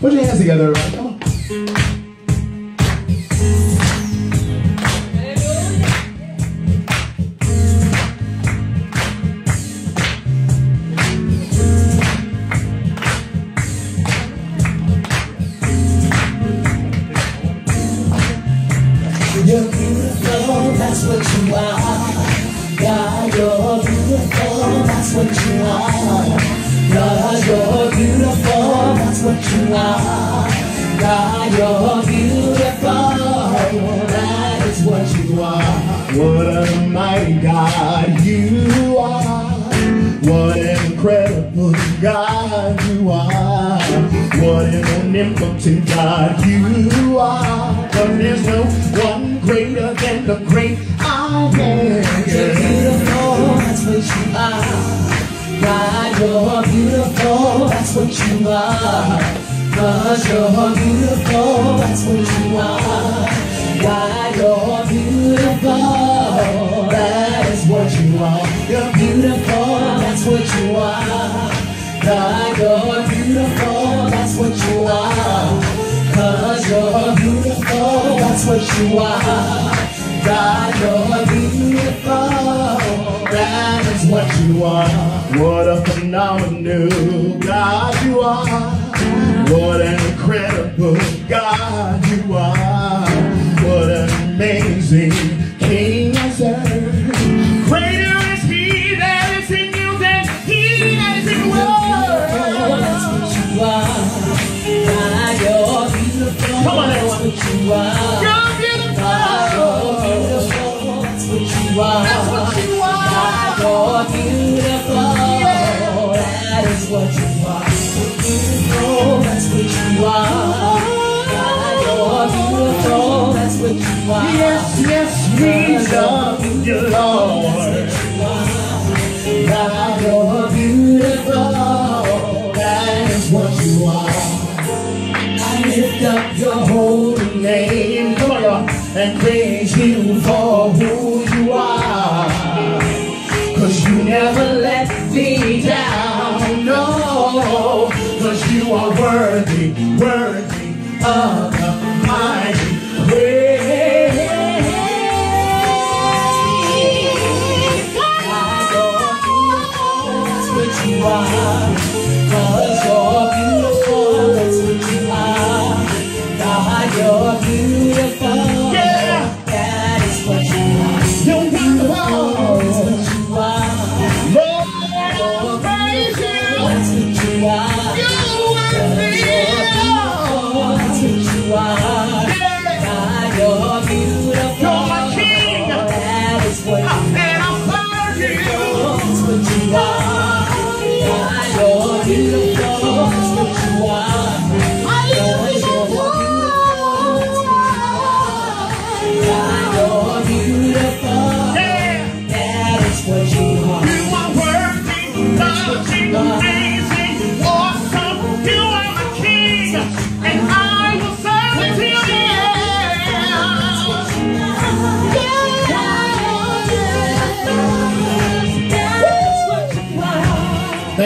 Put your hands together, everybody. Come on. You're beautiful, that's what you are. God, you're beautiful, that's what you are. God, you're you are. God, you're beautiful, that is what you are. What a mighty God you are. What an incredible God you are. What an omnipotent God you are. But there's no one what you are. Cause you're beautiful, that's what you are. You're beautiful, that is what you are. You're beautiful, that's what you are. God, you're beautiful, that's what you are. Cause you're beautiful, that's what you are. God, you're beautiful, what you are. What a phenomenal God you are. What an incredible God you are. What an amazing King I serve. Greater is He that is in you than He that is in the world. That's what you are. God, you're beautiful, Come on, that's everyone. what you are. Yes, yes, we love you, Lord. God, you're beautiful, that is what you are. I lift up your holy name, Come on, y'all. and praise you for who you are. Cause you never let me down, no. Cause you are worthy, worthy of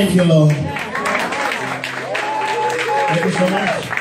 Thank you, Lord. Thank you so much.